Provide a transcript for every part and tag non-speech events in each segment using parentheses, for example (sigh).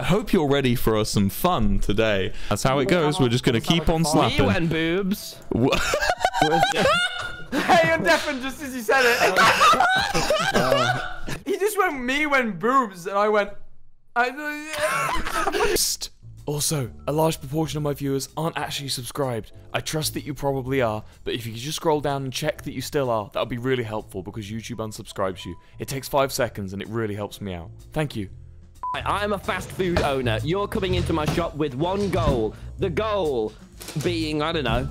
I hope you're ready for uh, some fun today. That's how it goes. We're just gonna keep on slapping. You slapping. and boobs. (laughs) Hey, you're deafened just as you said it. (laughs) he just went me when boobs, and I went. I, also, a large proportion of my viewers aren't actually subscribed. I trust that you probably are, but if you could just scroll down and check that you still are, that would be really helpful because YouTube unsubscribes you. It takes five seconds and it really helps me out. Thank you. I- I'm a fast food owner. You're coming into my shop with one goal. The goal being, I don't know,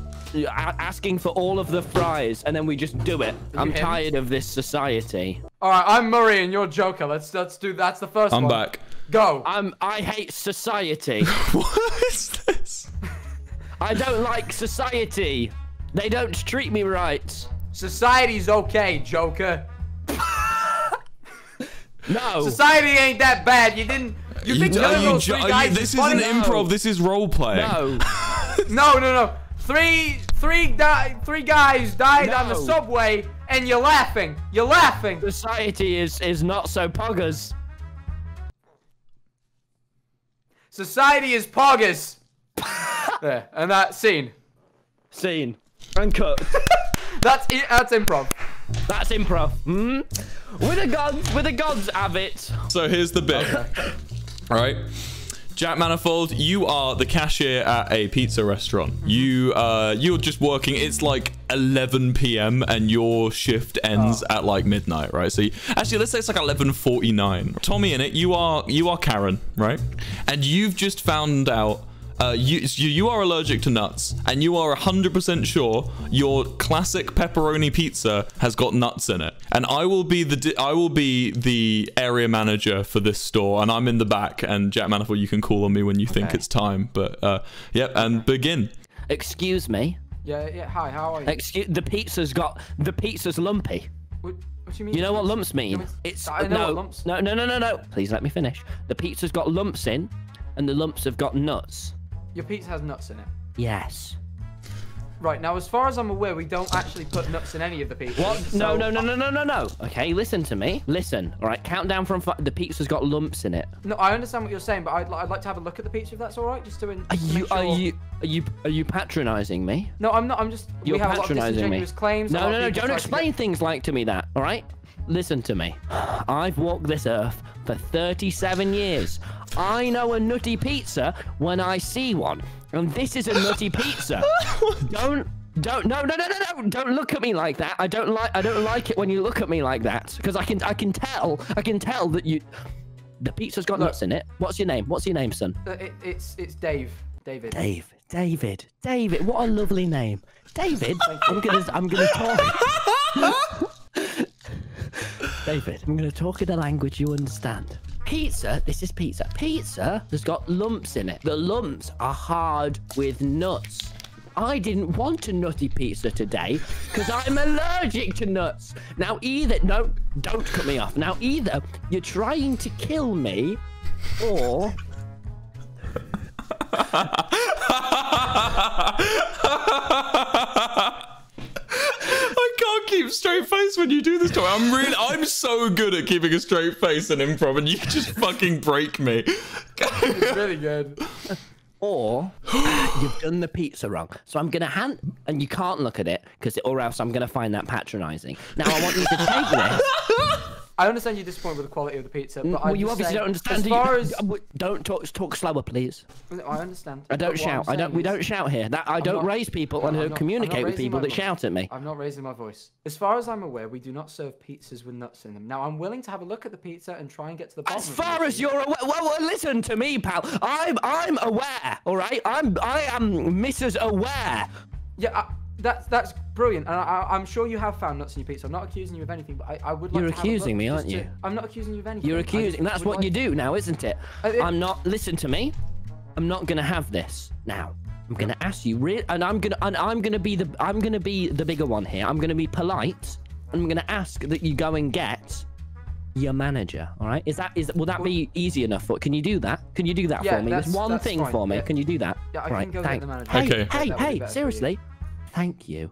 asking for all of the fries, and then we just do it. I'm him? tired of this society. All right, I'm Murray and you're Joker. Let's let's do that's the 1st I'm one. back. Go. I'm. I hate society. (laughs) what is this? (laughs) I don't like society. They don't treat me right. Society's okay, Joker. No. Society ain't that bad. You didn't. You think are killing you those three are guys you- this is an isn't improv. This is role playing. no. (laughs) No, no, no. Three, three, di- three guys died on the subway, and you're laughing. You're laughing. Society is is not so poggers. Society is poggers. (laughs) there, and that scene. Scene. And cut. (laughs) That's it. That's improv. That's improv. Hmm? With the gods, with the gods have it. So here's the bit. All (laughs) right. Jack Manifold, you are the cashier at a pizza restaurant. You uh you're just working. It's like 11 p.m. and your shift ends at like midnight, right? So you, actually, let's say it's like 11:49. TommyInnit, you are you are Karen, right? And you've just found out uh, you, you you are allergic to nuts, and you are 100% sure your classic pepperoni pizza has got nuts in it. And I will be the I will be the area manager for this store, and I'm in the back. And Jack Manifold, you can call on me when you think it's time. But uh, yep, and begin. Excuse me. Yeah, yeah. Hi, how are you? Excuse. The pizza's got the pizza's lumpy. What, what do you mean? You know what lumps mean? It's- It's I know no, what lumps- no, no, no, no, no. Please let me finish. The pizza's got lumps in, and the lumps have got nuts. Your pizza has nuts in it. Yes. Right now, as far as I'm aware, we don't actually put nuts in any of the pizzas. What? so- no, no, no, no, no, no, no. Okay, listen to me. Listen. All right, count down from five. The pizza's got lumps in it. No, I understand what you're saying, but I'd, I'd like to have a look at the pizza if that's all right, just to. In, Are you? make Are you? Are you? Are you patronising me? No, I'm not. I'm just. You're we have a lot of patronising me. claims. No, no, no. Don't explain things like to me that. All right. Listen to me. I've walked this earth for 37 years. I know a nutty pizza when I see one, and this is a nutty (laughs) pizza. don't. Don't no no no no no don't look at me like that. I don't like I don't like it when you look at me like that because I can I can tell I can tell that you the pizza's got nuts in it. What's your name? What's your name, son? Uh, it, it's it's Dave. David. Dave, David, David. What a lovely name, David. I'm gonna, I'm gonna talk. (laughs) David, I'm gonna talk in a language you understand. Pizza. This is pizza. Pizza has got lumps in it. The lumps are hard with nuts. I didn't want a nutty pizza today because I'm allergic to nuts. Now, either no, don't cut me off. Now, either you're trying to kill me, or (laughs) I can't keep straight when you do this to me. I'm really, I'm so good at keeping a straight face in improv, and you just fucking break me. It's really good. (laughs) or (gasps) you've done the pizza wrong. So I'm gonna hand, and you can't look at it because, it or else I'm gonna find that patronising. Now I want you to take this. (laughs) I understand you're disappointed with the quality of the pizza, but well, you obviously don't understand. As far as (laughs) don't talk talk slower, please. I understand. I don't shout. I'm don't. We don't shout here. That I don't not- raise people and not- who I'm not- communicate with people that voice. shout at me. I'm not raising my voice. As far as I'm aware, we do not serve pizzas with nuts in them. Now, I'm willing to have a look at the pizza and try and get to the bottom As far as you're aware, well, well, listen to me, pal. I'm I'm aware. All right. I'm I am Mrs. Aware. Yeah, I, that's that's brilliant, and I, I, I'm sure you have found nuts in your pizza. I'm not accusing you of anything, but I, I would like You're to have a accusing me, aren't to- you? I'm not accusing you of anything. You're accusing. That's what like- you do now, isn't it? Uh, it- I'm not. Listen to me. I'm not gonna have this now. I'm gonna ask you, re- and I'm gonna, and I'm gonna be the, I'm gonna be the bigger one here. I'm gonna be polite. And I'm gonna ask that you go and get your manager. All right? Is that is will that be easy enough? For, can you do that? Can you do that Yeah, for me? There's that's- one thing fine, for me. yeah. Can you do that? Yeah, I can right. go get the manager. Hey, Okay. hey, That would be hey! better for you. Seriously, thank you.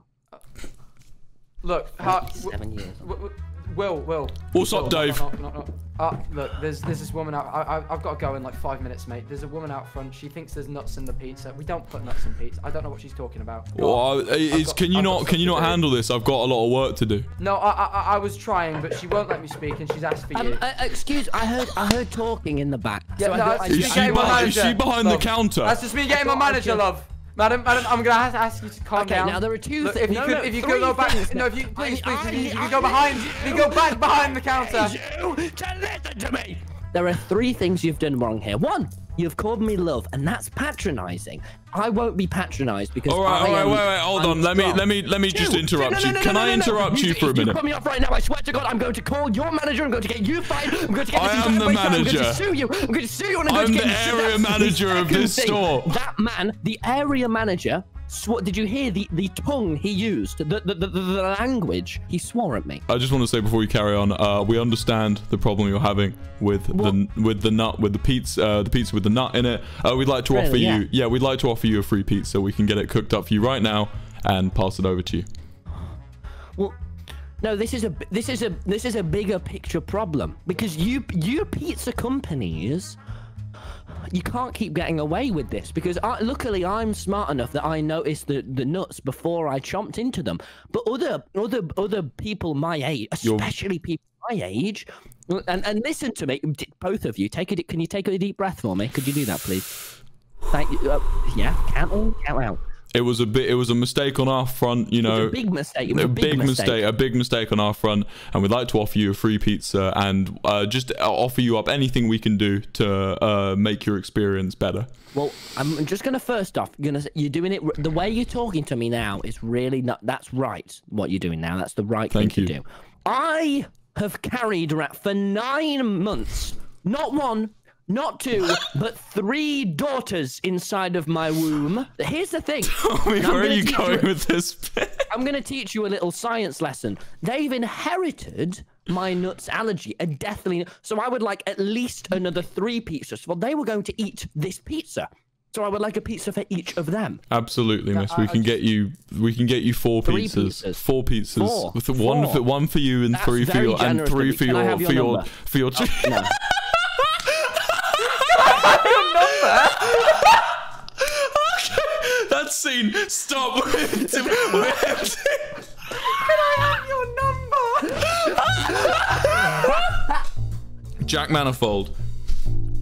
Look, how, w- Seven years. w- Will, Will. What's up, Dave? knock, knock, knock, knock. Uh, look, there's there's this woman out. I, I, I've got to go in like five minutes, mate. There's a woman out front. She thinks there's nuts in the pizza. We don't put nuts in pizza. I don't know what she's talking about. Go. Well, I- is, got- can you I've not can you not handle this? I've got a lot of work to do. No, I, I I was trying, but she won't let me speak, and she's asked for you. Um, uh, excuse, I heard I heard talking in the back. Yeah, so no, thought I'd Is she behind- is she behind the counter? That's just me getting my manager, could- love. Madam, madam, I'm gonna have to ask you to calm Okay, down. now there are two Look, If you no, could, no, if you could go back, no, if you please, I- please, I- if you, I go behind, you go back behind the counter. (laughs) you to listen to me. There are three things you've done wrong here. One, you've called me love, and that's patronizing. I won't be patronized because All right, I all right, am- wait, wait, hold I'm on. Let me, let me, let me just Two. interrupt No, no, you. no, Can I interrupt you for a minute? You me off right now. I swear to God, I'm going to call your manager. I'm going to get you fired. I'm going to get I am the out. I'm going manager. to sue you. I'm going to sue you, and I'm, I'm going to the get you area the manager of this store. That man, the area manager. Sw- did you hear the, the tongue he used? The, the, the, the, language he swore at me. I just want to say before you carry on, uh, we understand the problem you're having with the with the nut with the pizza uh, the pizza with the nut in it. Uh, we'd like to Really, offer yeah. you yeah we'd like to offer you a free pizza. We can get it cooked up for you right now and pass it over to you. Well, no, this is a this is a this is a bigger picture problem because you you pizza companies you can't keep getting away with this because I, luckily I'm smart enough that I noticed the, the nuts before I chomped into them. But other other other people my age, You're- especially people my age, and and listen to me, both of you. Take a can you take a deep breath for me? Could you do that, please? Thank you. Uh, yeah, count in, count out. It was a bit it was a mistake on our front, you It was know. a big mistake. A big, mistake. a big mistake on our front, and we'd like to offer you a free pizza and uh, just offer you up anything we can do to uh, make your experience better. Well, I'm just gonna first off, you're gonna you're doing it the way you're talking to me now is really not. That's right. What you're doing now, that's the right Thank thing you. to do. I have carried rat for nine months, not one, not two, (laughs) but three daughters inside of my womb. Here's the thing. I'm where are you going with this? bit? (laughs) I'm going to teach you a little science lesson. They've inherited my nuts allergy, a deathly. So I would like at least another three pizzas. Well, they were going to eat this pizza. So I would like a pizza for each of them. Absolutely, miss. We can get you. We can get you four pizzas. pizzas. Four pizzas. Four. With one Four. for one for you and That's three for your and three for your have your for your for your. Oh, no. (laughs) that scene. Stop. with- with- Can I have your number? Jack Manifold.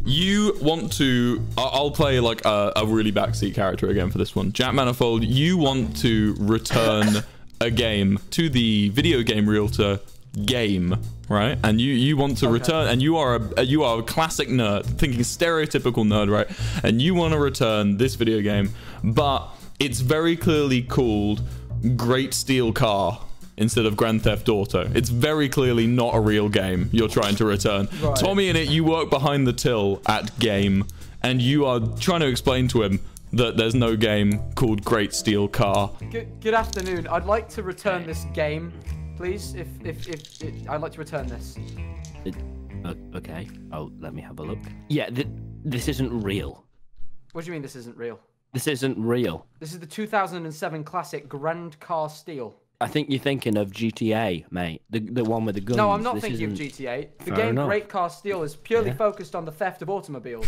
You want to? I'll play like a, a really backseat character again for this one. Jack Manifold. You want to return a game to the video game realtor game, right? And you you want to return, and you are a you are a classic nerd, thinking stereotypical nerd, right? And you want to return this video game, but it's very clearly called Great Steel Car instead of Grand Theft Auto. It's very clearly not a real game you're trying to return. Right. TommyInnit, you work behind the till at game, and you are trying to explain to him that there's no game called Great Steel Car. Good, good afternoon. I'd like to return this game, please. If if if, if I'd like to return this. It- uh, okay. Oh, let me have a look. Yeah, th- this isn't real. What do you mean this isn't real? This isn't real. This is the 2007 classic Grand Car Steel. I think you're thinking of GTA, mate. The the one with the guns. No, I'm not This thinking of isn't- GTA. The Fair game enough. Great Car Steel is purely Yeah. focused on the theft of automobiles.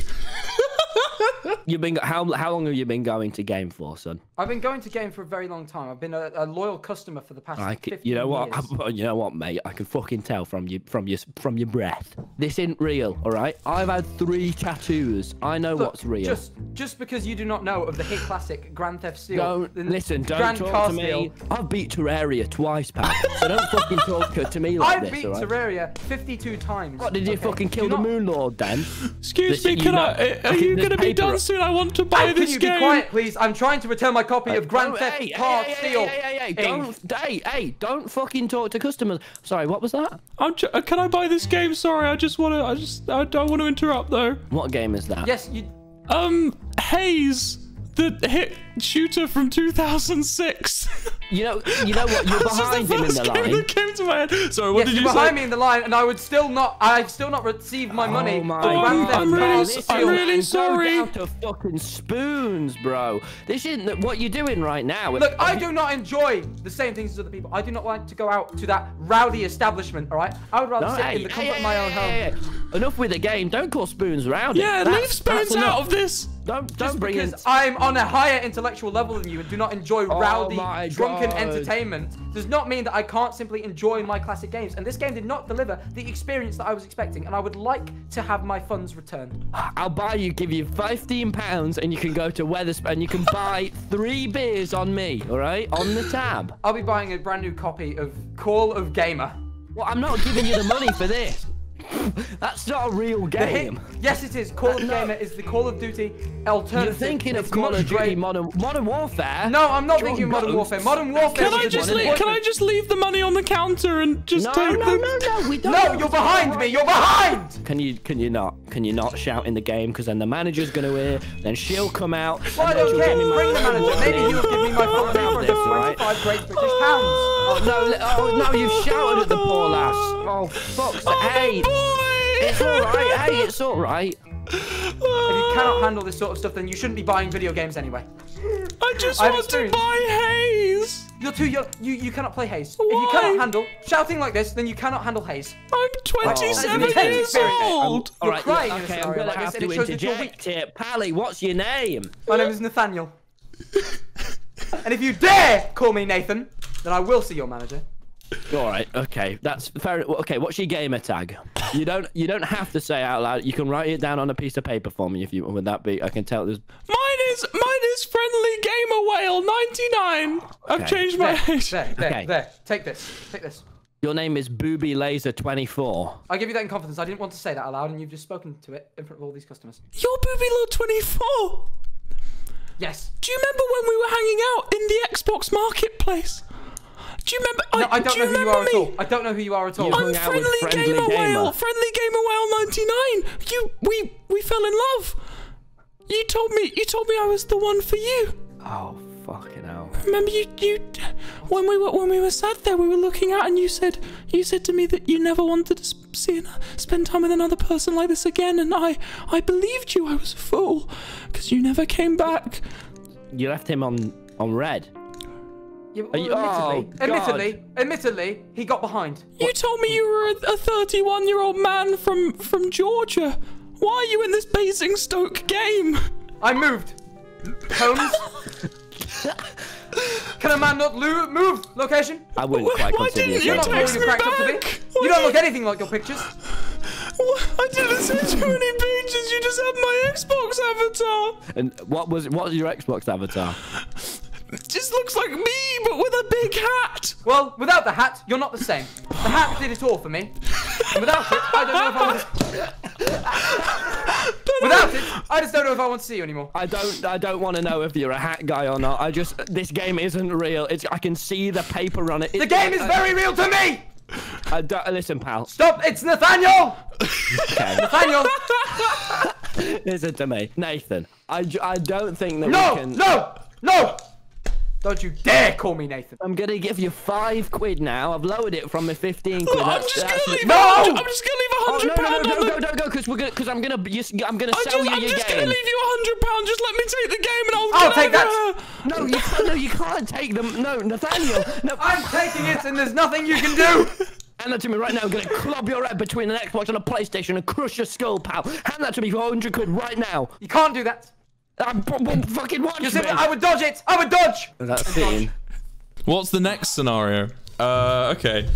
(laughs) You've been how how long have you been going to game for, son? I've been going to game for a very long time. I've been a, a loyal customer for the past I c 15 you know what? years. (laughs) You know what, mate? I can fucking tell from you from your from your breath. This isn't real, all right? I've had three tattoos. I know Look, what's real. Just just because you do not know of the hit classic Grand Theft Steel. Don't the listen. Don't Grand talk Car to me. Steel, I've beat Terraria twice, pal. so don't fucking talk to- to me like I this, beat all right? Terraria 52 times. What did you okay? fucking kill Do the not- Moon Lord then? Excuse Listen, me, can know- I? I Are you there's going to be done soon? I want to buy Can this you game. be quiet, please? I'm trying to return my copy of Grand Oh, Theft hey, Car hey, Steel. Hey, hey, hey, hey, don't, hey, hey, don't fucking talk to customers. Sorry, what was that? I'm ju- uh, can I buy this game? Sorry, I just want to. I just. I don't want to interrupt though. What game is that? Yes, you. Um, Haze, the hit shooter from 2006. You know, you know what? You're (laughs) That's just behind him in first the game line. that came to my head. Sorry, what yes, did you're you behind say? me in the line, and I would still not. I've still not received my oh money. Oh my for Grand God. I'm really Auto. s- I'm really and sorry. Go down to fucking spoons, bro. This isn't what you're doing right now. Look, I do not enjoy the same things as other people. I do not like to go out to that rowdy establishment. All right, I would rather No, sit hey, in the comfort hey, of my own hey, home. hey, hey. Enough with the game. Don't call spoons around. Yeah, That's- leave spoons out of this. Don't don't Just bring in. because I'm on a higher intellectual level than you and do not enjoy Oh rowdy, drunken God. entertainment does not mean that I can't simply enjoy my classic games. And this game did not deliver the experience that I was expecting, and I would like to have my funds returned. I'll buy you, give you 15 pounds, and you can go to Wetherspoon and you can (laughs) buy three beers on me, all right? On the tab. I'll be buying a brand new copy of Call of Gamer. Well, I'm not giving you the money for this. (laughs) That's not a real game. yes, it is. Call of No. Gamer is the Call of Duty You're thinking of It's Call of Duty Modern Modern Warfare. No, I'm not John thinking of Modern Warfare. Modern Warfare. Can I just leave, can I just leave the money on the counter and just No, take no, the... no, no, we don't. No, you're behind me. You're behind. Can you can you not can you not shout in the game because then the manager's gonna hear, then she'll come out. Well, I don't she'll care. give me my Bring the manager. Maybe he'll give me my phone number this, right? 25 Great British pounds. Oh no! Oh no! You've shouted at the poor lass. Oh fuck's oh, sake! Oh, Hey, boy! it's all right. Hey, it's all right. If you cannot handle this sort of stuff, then you shouldn't be buying video games anyway. I just I've want to buy haze. You're too young. You you cannot play haze. If you cannot handle shouting like this, then you cannot handle haze. I'm 27 intense years experience. old. All You're right. crying yeah, in a okay, I'm scenario gonna like this, have and to it shows that you're interject here. Pally, what's your name? My name is Nathaniel. and if you dare call me Nathan, then I will see your manager. All right. Okay. That's fair. Okay. What's your gamer tag? You don't. You don't have to say it out loud. You can write it down on a piece of paper for me if you. Would that be? I can tell. There's. Mine is mine is friendly gamer whale 99. I've changed my There, age. there, there, Okay. there. Take this. Take this. Your name is Booby Laser 24. I give you that in confidence. I didn't want to say that aloud, and you've just spoken to it in front of all these customers. You're Booby Lord 24. Yes. Do you remember when we were hanging out in the Xbox marketplace? Do you remember? No, I don't do know you who you remember are at all. I don't know who you are at all. You I'm hung out with friendly, Friendly gamer, Gamer. whale. Friendly gamer whale 99. You, we, we fell in love. You told me, you told me I was the one for you. Oh fucking hell. Remember you, you, when we were when we were sat there, we were looking out, and you said, you said to me that you never wanted to see an, spend time with another person like this again, and I, I believed you. I was a fool, because you never came back. You left him on on red. Yeah, Are you- well, oh, admittedly, admittedly, admittedly, he got behind. You told me you were a 31 year old man from from Georgia. Why are you in this Basingstoke game? I moved. Holmes. Can a man not move? Location? I wouldn't Why- quite why consider didn't you you a You're not text me cracked up to back? You don't did- look anything like your pictures. What? I didn't send you any pictures. You just have my Xbox avatar. And what was what was your Xbox avatar? It just looks like me, but with a big hat. Well, without the hat, you're not the same. The hat did it all for me. And without it, I don't know if I want to... Without it, I just don't know if I want to see you anymore. I don't I don't want to know if you're a hat guy or not. I just this game isn't real. It's I can see the paper on it. The game is very real to me! I don't, listen, pal. Stop, it's Nathaniel! Okay. (laughs) Nathaniel! (laughs) listen to me, Nathan. I, I don't think that No! we can. No! No! No! Don't you dare call me Nathan. I'm gonna give you five quid now. I've lowered it from my 15 quid. Look, I'm just that's- gonna leave. No! I'm just gonna leave a Oh, hundred no, no, pound no, on don't go, don't go, because we're gonna, because I'm gonna, just, I'm gonna I sell just, you I'm your just gonna leave you a hundred pound. Just let me take the game, and I'll. I'll get take over that. her. No, you can't. No, you (laughs) can't take them. No, Nathaniel. No, I'm taking it and there's nothing you can do! (laughs) hand that to me right now. I'm gonna club your head between an Xbox and a PlayStation and crush your skull, pal. Hand that to me for 100 quid right now. You can't do that. I'm fucking watch You me. I would dodge it! I would dodge! That's it. What's the next scenario? Uh, okay.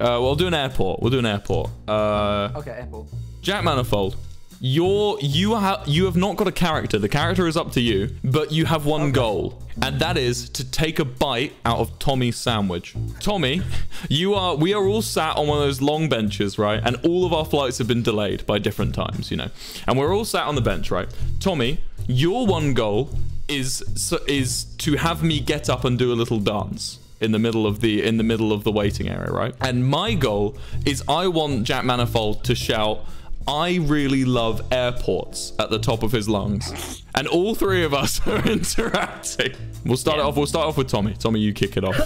Uh, we'll do an airport. We'll do an airport. Uh, Okay, airport. Jack Manifold, you're you have you have not got a character. The character is up to you, but you have one goal, and that is to take a bite out of Tommy's sandwich. Tommy, you are we are all sat on one of those long benches, right? And all of our flights have been delayed by different times, you know. And we're all sat on the bench, right? Tommy, your one goal is is to have me get up and do a little dance in the middle of the in the middle of the waiting area, right? And my goal is I want Jack Manifold to shout, I really love airports at the top of his lungs. And all three of us (laughs) are interacting. We'll start it off. We'll start off with Tommy. Tommy, you kick it off.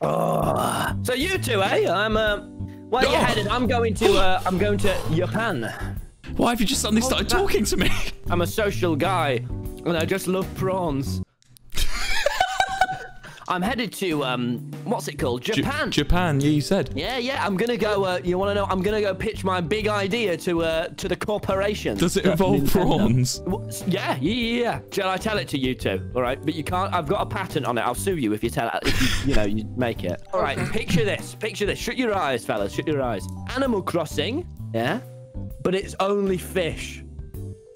(coughs) So you two, eh? I'm uh, where you Oh. headed? I'm going to uh, I'm going to Japan. Why have you just suddenly started talking to me? I'm a social guy, and I just love prawns. I'm headed to um, what's it called? J- Japan. Japan, yeah, you said. yeah, yeah. I'm gonna go. Uh, you want to know? I'm gonna go pitch my big idea to uh, to the corporation. Does it involve (laughs) Nintendo- prawns? (laughs) Wha- Yeah, yeah, yeah, yeah. Shall I tell it to you two? All right, but you can't. I've got a patent on it. I'll sue you if you tell it. If you, you know, you make it. All right. Picture this. Picture this. Shut your eyes, fellas. Shut your eyes. Animal Crossing. Yeah, but it's only fish.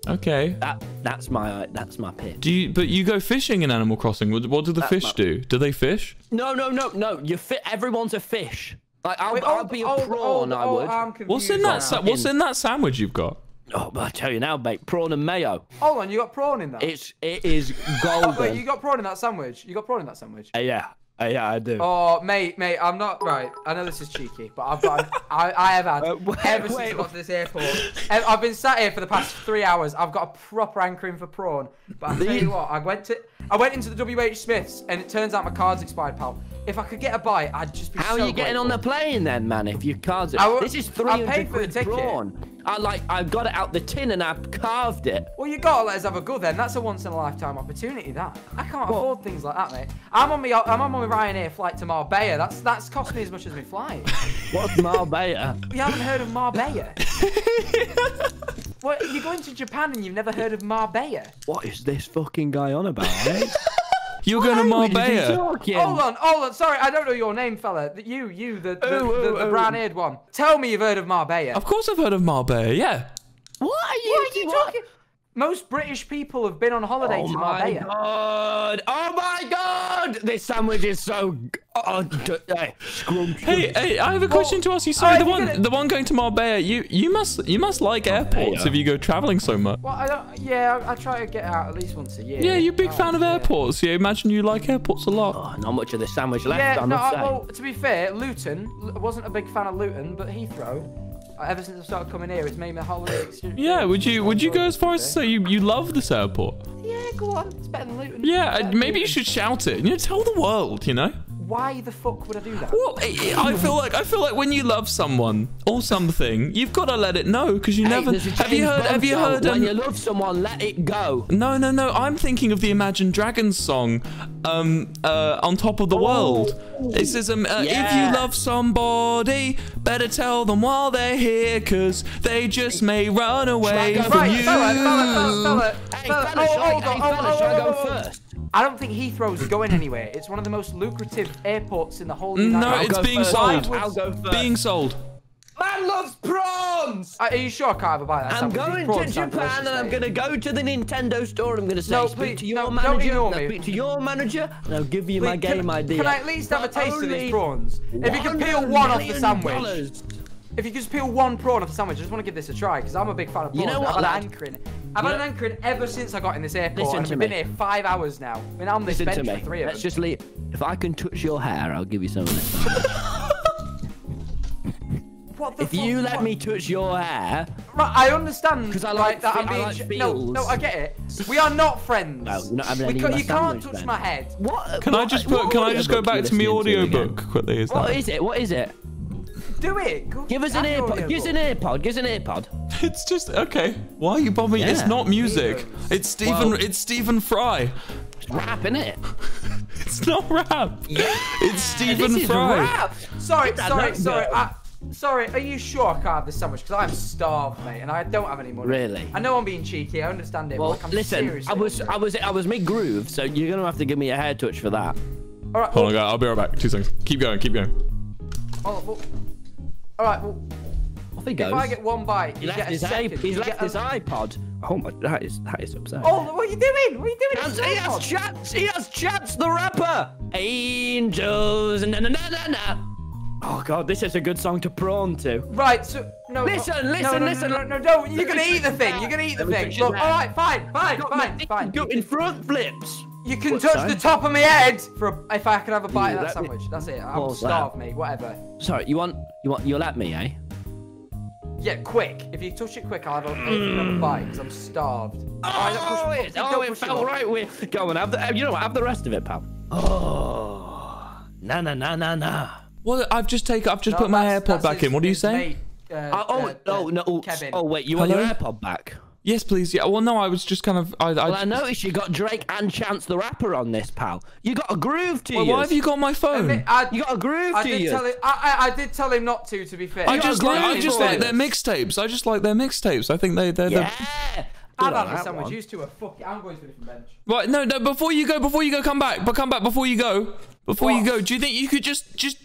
Okay. That that's my that's my pitch. Do you? But you go fishing in Animal Crossing. What, what do the fish not- do? Do they fish? No, no, no, no. You fit. Everyone's a fish. Like I'll, Wait, I'll hold- be a hold- prawn. hold- I would. I'm What's in that? Sa- what's in that sandwich you've got? Oh, but I tell you now, mate. Prawn and mayo. Hold on, you got prawn in that? It's it is (laughs) golden. wait, you got prawn in that sandwich? You got prawn in that sandwich? Uh, yeah, Uh, yeah, I do. Oh, mate, mate, I'm not right. I know this is cheeky, but I've got, I, I have had (laughs) Uh, wait, ever since wait, I got to this airport. I've I've been sat here for the past three hours. I've got a proper anchoring for prawn. But I tell you what, I went to, I went into the WH Smiths, and it turns out my card's expired, pal. If I could get a bite, I'd just be. How are so you getting on the plane then, man? If your cards I this is I paid for the quid ticket. prawn. I like I got it out the tin and I carved it. Well, you gotta let us have a go then. That's a once in a lifetime opportunity. That I can't What? afford things like that, mate. I'm on my, I'm on my Ryanair flight to Marbella. That's that's cost me as much as my flight. (laughs) What's Marbella? You haven't heard of Marbella? (laughs) what? You're going to Japan and you've never heard of Marbella? what is this fucking guy on about? Eh? (laughs) You're going to Language Marbella. Hold on, hold on. Sorry, I don't know your name, fella. The- You, you, the the, Oh, the, oh, the oh. brown-haired one. Tell me you've heard of Marbella. Of course, I've heard of Marbella. Yeah. What are you, What are you what? talking? Most British people have been on holiday Oh to my god! Oh my god! This sandwich is so. g- Oh, hey. Hey, hey, I have a question to ask you. Sorry, alright, the one, get it. the one going to Marbella. You, you must, you must like airports if you go traveling so much. Well, I don't. Yeah, I, I try to get out at least once a year. Yeah, you're a big Oh, fan of yeah. airports. Yeah, imagine you like airports a lot. Oh, not much of the sandwich left. Yeah, I no, I, well, to be fair, Luton, I wasn't a big fan of Luton, but Heathrow, ever since I started coming here, it's made me a holiday experience. Yeah, would you, would you go as far as to say you, you love this airport? Yeah, go on, it's better than Luton. Yeah, uh, maybe you should shout it. You know, tell the world. You know. Why the fuck would I do that? Well, I I feel like I feel like when you love someone or something, you've got to let it know because you Hey, never. Have you heard? Have you song, heard? When um, you love someone, let it go. No, no, no. I'm thinking of the Imagine Dragons song, um, uh, on top of the world. It says, um, uh, if you love somebody, better tell them while they're here, cause they just may run away Shall I go from Right, you. fella, fella, fella, fella, Hey, fella, fella, oh, shall I, hold on, hey, oh, fella, oh, shall I oh, go oh, oh. first? I don't think Heathrow's going anywhere. It's one of the most lucrative airports in the whole mm, United No, I'll it's being first. sold. I'll go first. Being sold. Man loves prawns! Uh, are you sure I can't have a bite of that I'm sandwich? Going to Japan and I'm going to go to the Nintendo store. I'm going to say, No, speak please, to your no, don't manager. ignore me. speak to your manager, and I'll give you my Wait, can- game idea. Can I at least have a taste of these prawns? If you can peel one off the sandwich. dollars. If you could just peel one prawn off the sandwich, I just want to give this a try because I'm a big fan of prawns. You prawns. know what, I've had lad? an anchoring. I've had an anchoring ever since I got in this airport. Listen to we've been me. here five hours now. I mean, I'm on this Listen to bench me. for three of Let's them. just leave. If I can touch your hair, I'll give you some of this. (laughs) What the if fuck- you let what- me touch your hair, Right, I understand. 'Cause I right, like that I'm I being. like no, no, I get it. We are not friends. No, you're not having we any ca- You can't touch then. my head. what? Can I just put? what Can I just go back to my audiobook quickly? Is What that? is it? What is it? Do it. Go- Give us an have your earpod. Give us an audiobook. earpod. Give us an earpod. (laughs) It's just okay. Why are you bombing? It's not music. It's Stephen. Well- it's Stephen Fry. It's rap, innit? (laughs) It's not rap. It's Stephen this is Fry. rap. Sorry, Get that sorry, nut sorry. I, sorry, are you sure I can't have this sandwich? Because I'm starved, mate, and I don't have any money. Really? I know I'm being cheeky. I understand it. but Well, like, I'm listen. seriously I was. I was, I was mid groove, so you're gonna have to give me a hair touch for that. All right. Hold on, well, guys. I'll be right back. Two seconds. Keep going. Keep going. oh, well, all right. Well, Off he goes. if I get one bite, he you left get a his, second. iP- he's left get his iPod. Oh my, that is, that is upsetting. Oh, what are you doing? What are you doing? Chance, he has hot. chats. He has chats. The rapper. Angels. Na na na na na. Oh god, this is a good song to prawn to. Right, so no. Listen, no, listen, no, no, listen. No, no, no, no, you're gonna eat the thing. You're gonna eat the thing. Look, all right, fine, fine, fine, my fine. Go in front flips. You can What, touch son? the top of my head for a, if I can have a bite of that let me- sandwich. That's it. I'm Pause that. starved, mate. Whatever. Sorry, you want, you want, you'll let me, eh? Yeah, quick. If you touch it quick, I'll have a, another bite because I'm starved. Alright, don't push Oh, it, Don't oh, it me. felt right. We go on. Have the, you know what? Have the rest of it, pal. Oh, na na na na na. Well, I've just taken. I've just No, put my that's- AirPod back his- in. What are you his saying? mate, uh, Uh, oh, uh, oh uh, no! Oh, Kevin. oh, wait, you want your Hello? AirPod back? Yes, please. Yeah. Well, no, I was just kind of. I. I, Well, I noticed you got Drake and Chance the Rapper on this, pal. You got a groove to Well, you. why have you got my phone? I, You got a groove I to did you. tell him. I, I, I did tell him not to. To be fair, I just like. I groove just like their mixtapes. I just like their mixtapes. I think they. They're. Yeah. they're I'd Good on have a that sandwich. one. Used to a fuck. I'm going to a different bench. Right. No. No. Before you go. Before you go. Come back. But come back before you go. Before you go. Do you think you could just just.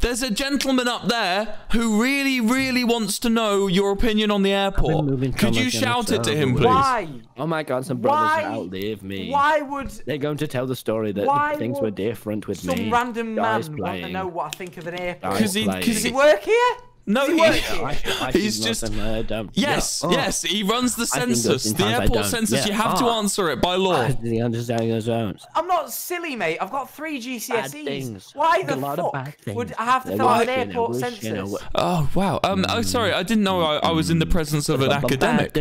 There's a gentleman up there who really, really wants to know your opinion on the airport. Could you shout it to him, please? Why? Oh my God! Some brothers Why? outlive me. Why would They're going to tell the story that Why things were different with some me. Some random man Guys want to know what I think of an airport? Guys 'Cause he- 'cause. Does he work here? No, Does he he- I. I He's just- not have heard them. Yes, Yeah. Oh. yes, he runs the census, the airport census. Yeah. You have to Ah. answer it by law. Oh, Does he understand his own? I'm not silly, mate. I've got three Bad GCSEs. things. Why the lot fuck bad things. would I have to fill out an airport census? Oh wow. Um, oh, sorry, I didn't know I, I was in the presence of an academic.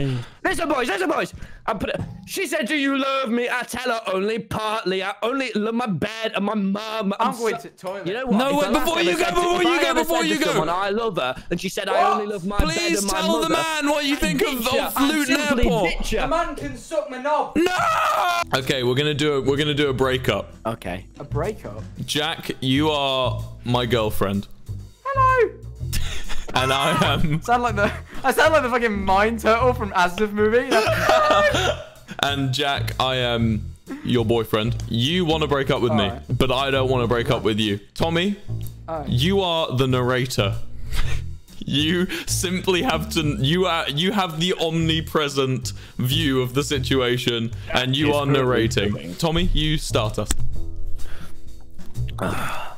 Listen, boys, listen, boys. I put it, she said, "Do you love me?" I tell her only partly. I only love my bed and my mum. I'm so- going to the toilet. You know what? No, If wait, before you go, before you go, before you go. I love her, and she said, "I only love my bed Please and my tell the man what you think of, Ditch her. of Luton Airport. The her. man can suck my knob. No. Okay, we're gonna do a we're gonna do a breakup. Okay. A breakup. Jack, you are my girlfriend, Hello. (laughs) and I am, (laughs) Sound like the I sound like the fucking mine turtle from asdf movie. Like, (laughs) and Jack, I am your boyfriend. You want to break up with me, Alright. but I don't want to break up with you. Tommy, Alright. you are the narrator. You simply have to. You are. You have the omnipresent view of the situation, and you are narrating. doing. Tommy, you start us. (sighs)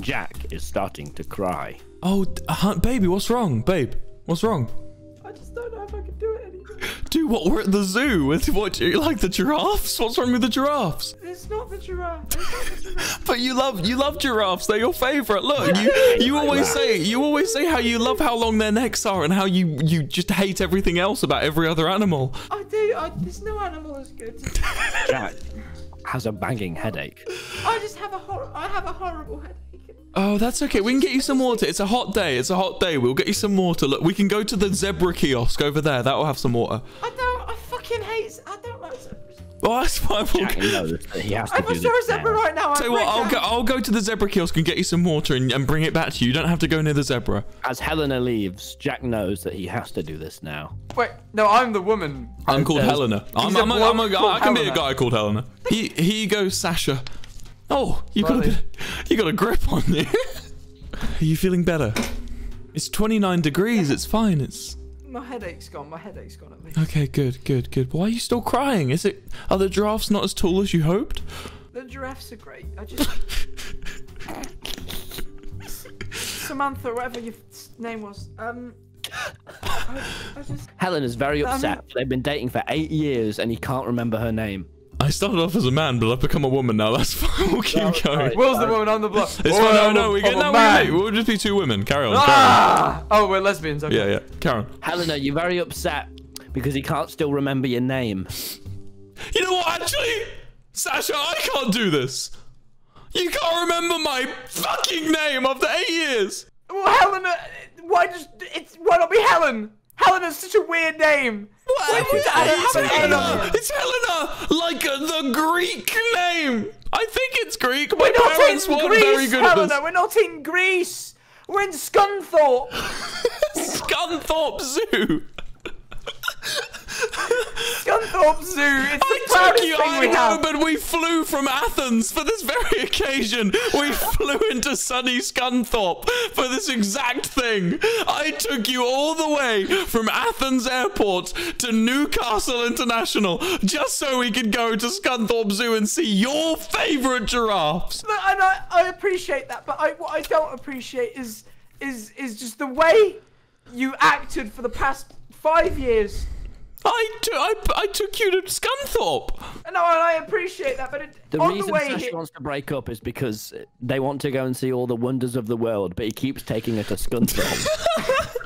Jack is starting to cry. Oh, uh, baby, what's wrong, babe? What's wrong? I just don't know if I can do it. Dude, what? We're at the zoo. With what? You like the giraffes? What's wrong with the giraffes? It's not the giraffe. It's not the giraffe. (laughs) But you love you love giraffes. They're your favorite. Look, you you always say you always say how you love how long their necks are and how you you just hate everything else about every other animal. I do. I, there's no animal as good. Jack has a banging headache. I just have a hor- I have a horrible headache. Oh, that's okay. We can get you some water. It's a hot day. It's a hot day. We'll get you some water. Look, we can go to the zebra kiosk over there. That will have some water. I don't. I fucking hate. I don't like zebras. Well, that's fine. We'll Jack go. knows he has to If I do saw a zebra now. right now, Tell you what, I'll go. I'll go to the zebra kiosk and get you some water and, and bring it back to you. You don't have to go near the zebra. As Helena leaves, Jack knows that he has to do this now. Wait, no, I'm the woman. I'm called Helena. I'm, He's a I'm, a, bloke I'm a guy. called I can be a guy called Helena. He, here you go, Sasha. Oh, you got a bit, (laughs) you got a grip on you. Are (laughs) you feeling better? It's 29 degrees. It's fine. It's My headache's gone. My headache's gone at least. okay. Good, good, good. Why are you still crying? Is it? Are the giraffes not as tall as you hoped? The giraffes are great. I just. (laughs) Samantha, whatever your name was. Um. I, I just. Helena's very I'm- upset. They've been dating for eight years and he can't remember her name. I started off as a man, but I've become a woman now. (laughs) That's fine. We'll keep Oh, going. sorry. Will's the woman on the block. It's fine. No, no, we get no, we, we'll just be two women. Carry on. Carry Ah! Oh, we're lesbians. Okay. Yeah, yeah. Karen. Helena, you're very upset because he can't still remember your name. You know what? Actually, Sasha, I can't do this. You can't remember my fucking name after eight years. Well, Helena. Why just it's why not be Helen? Helena's such a weird name. Why would It's, I have an A on Helena. It's Helena, like uh, the Greek name. I think it's Greek. My We're not parents in weren't very Greece, good at Helena. We're not in Greece. We're in Scunthorpe. (laughs) Scunthorpe Zoo. Scunthorpe Zoo. It's the I proudest you, thing I we know, have. but we flew from Athens for this very occasion. We (laughs) flew into sunny Scunthorpe for this exact thing. I took you all the way from Athens Airport to Newcastle International just so we could go to Scunthorpe Zoo and see your favourite giraffes. And I, I appreciate that, but I, what I don't appreciate is is is just the way you acted for the past five years. I, t- I, I took you to Scunthorpe. No, and I appreciate that, but it, The on reason the way Sasha here, wants to break up is because they want to go and see all the wonders of the world, but he keeps taking her to Scunthorpe. (laughs)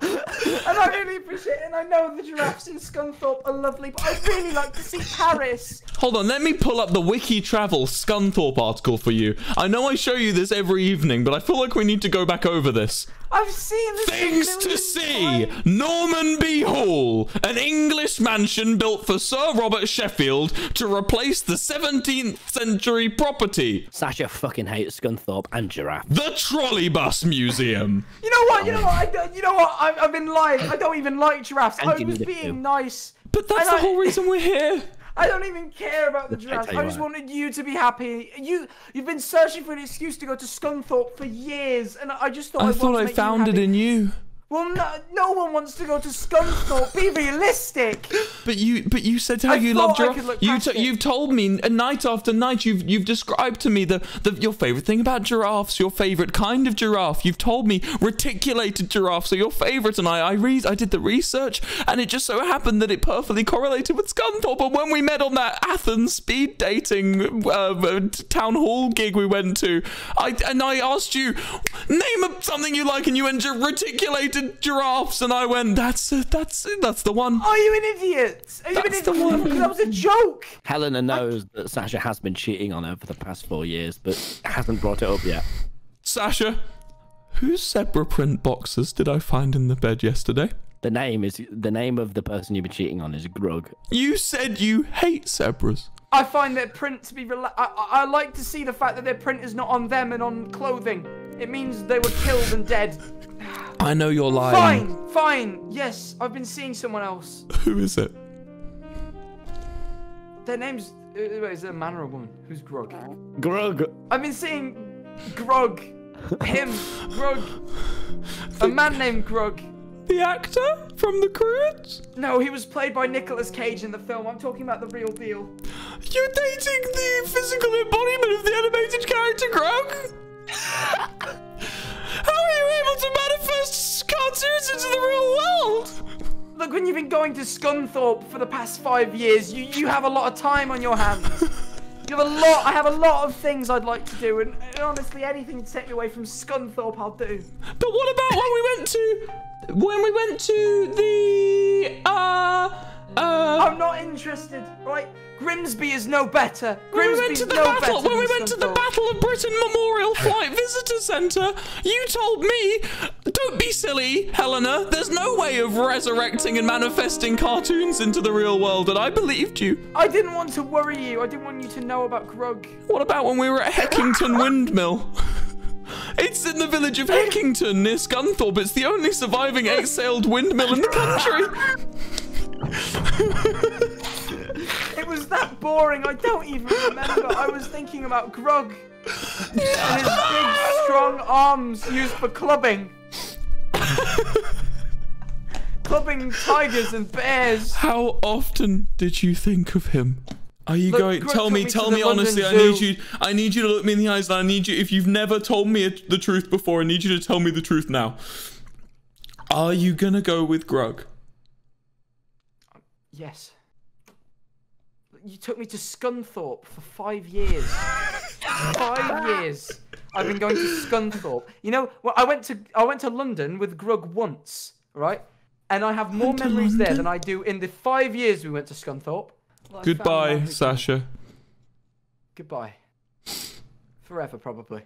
(laughs) And I really appreciate it. And I know the giraffes in Scunthorpe are lovely, but I'd really like to see Paris. Hold on, let me pull up the Wiki Travel Scunthorpe article for you. I know I show you this every evening, but I feel like we need to go back over this. I've seen this. Things to see. times. Normanby Hall, an English mansion built for Sir Robert Sheffield to replace the 17th century property, Sasha fucking hates Scunthorpe and giraffe. the Trolleybus Museum. (laughs) You know what? You know what? I don't, you know what? I've, I've been lying. I don't even like giraffes. And I you was being too. nice. But that's And the I- whole reason we're here. I don't even care about the tell you I just what. wanted you to be happy. You, you've been searching for an excuse to go to Scunthorpe for years, and I just thought I I thought I found it in you. Well, no, no one wants to go to Scunthorpe. Be realistic. (gasps) But you, but you said how I you loved thought I could look You, past t- it. you've told me uh, night after night. You've you've described to me the, the your favorite thing about giraffes, your favorite kind of giraffe. You've told me reticulated giraffes are your favorite, and I I re- I did the research, and it just so happened that it perfectly correlated with Scunthorpe. And when we met on that Athens speed dating uh, uh, town hall gig we went to, I and I asked you name something you like, and you went reticulated giraffes, and I went that's uh, that's it, that's the one. Are you an idiot? Are you That's an the idiot? one. That was a joke. Helena knows that Sasha has been cheating on her for the past four years, but hasn't brought it up yet. Sasha, whose zebra print boxes did I find in the bed yesterday? The name is the name of the person you've been cheating on is Grug. You said you hate zebras. I find their print to be. Rela- I, I, like to see the fact that their print is not on them and on clothing. It means they were killed and dead. I know you're lying. Fine, fine. Yes, I've been seeing someone else. (laughs) Who is it? Their name's. Uh, wait, is it a man or a woman? Who's Grog? Grog. I've been seeing Grog. (laughs) Him, Grog. A man named Grug. The actor from The Croods? No, he was played by Nicolas Cage in the film. I'm talking about the real deal. You're dating the physical embodiment of the animated character Grog? (laughs) How are you able to manifest cartoons into the real world? Look, when you've been going to Scunthorpe for the past five years, you, you have a lot of time on your hands. (laughs) You have a lot. I have a lot of things I'd like to do, and, and honestly, anything to take me away from Scunthorpe, I'll do. But what about when we went to when we went to the uh uh I'm not interested, right? Grimsby is no better. when we went to the no battle better when we went to the Battle of Britain Memorial Flight Visitor Centre, you told me, don't be silly, Helena. There's no way of resurrecting and manifesting cartoons into the real world, and I believed you. I didn't want to worry you. I didn't want you to know about Grug. What about when we were at Heckington Windmill? It's in the village of Heckington near Scunthorpe. It's the only surviving eight-sailed windmill in the country. It was that boring. I don't even remember. I was thinking about Grog and his big, strong arms used for clubbing. clubbing tigers and bears. How often did you think of him? Are you Look, going? Tell me, tell me London honestly. I need you. I need you to look me in the eyes, and I need you. If you've never told me a, the truth before, I need you to tell me the truth now. Are you gonna go with Grug? Yes. You took me to Scunthorpe for five years. five years. I've been going to Scunthorpe. You know, well, I went to I went to London with Grug once, right? And I have more memories there than I do in the five years we went to Scunthorpe. Well, Goodbye. Sasha. Goodbye. Forever, probably.